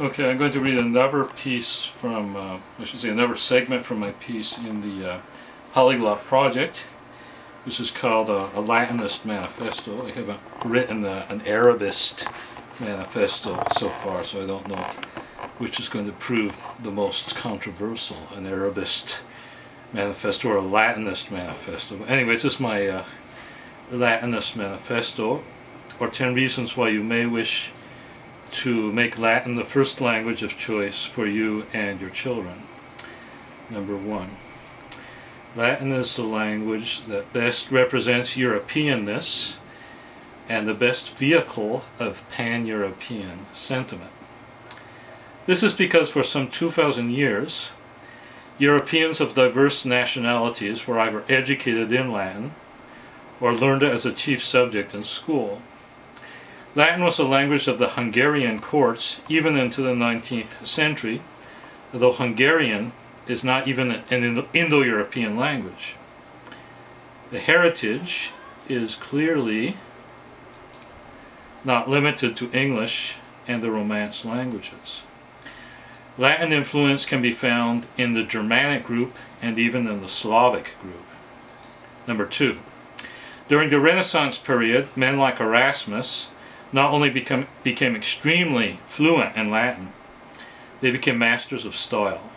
Okay, I'm going to read another piece from, uh, I should say another segment from my piece in the uh, Polyglot Project, This is called uh, a Latinist Manifesto. I haven't written a, an Arabist manifesto so far, so I don't know which is going to prove the most controversial, an Arabist manifesto or a Latinist manifesto. But anyways, this is my uh, Latinist manifesto, or 10 reasons why you may wish to make Latin the first language of choice for you and your children. Number one, Latin is the language that best represents Europeanness and the best vehicle of pan-European sentiment. This is because for some 2,000 years, Europeans of diverse nationalities were either educated in Latin or learned it as a chief subject in school. Latin was the language of the Hungarian courts even into the 19th century, though Hungarian is not even an Indo-European language. The heritage is clearly not limited to English and the Romance languages. Latin influence can be found in the Germanic group and even in the Slavic group. Number two, during the Renaissance period, men like Erasmus not only become, became extremely fluent in Latin, they became masters of style.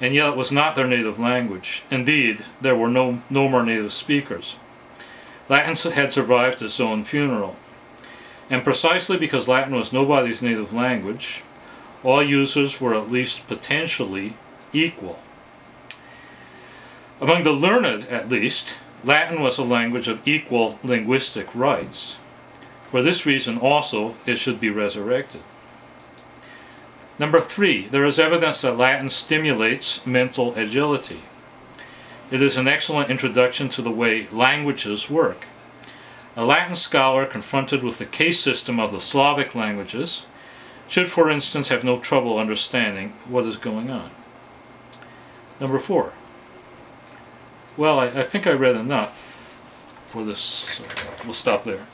And yet it was not their native language. Indeed, there were no, no more native speakers. Latin had survived its own funeral. And precisely because Latin was nobody's native language, all users were at least potentially equal. Among the learned, at least, Latin was a language of equal linguistic rights. For this reason also it should be resurrected. Number three, there is evidence that Latin stimulates mental agility. It is an excellent introduction to the way languages work. A Latin scholar confronted with the case system of the Slavic languages should, for instance, have no trouble understanding what is going on. Number four. Well, I, I think I read enough for this, so we'll stop there.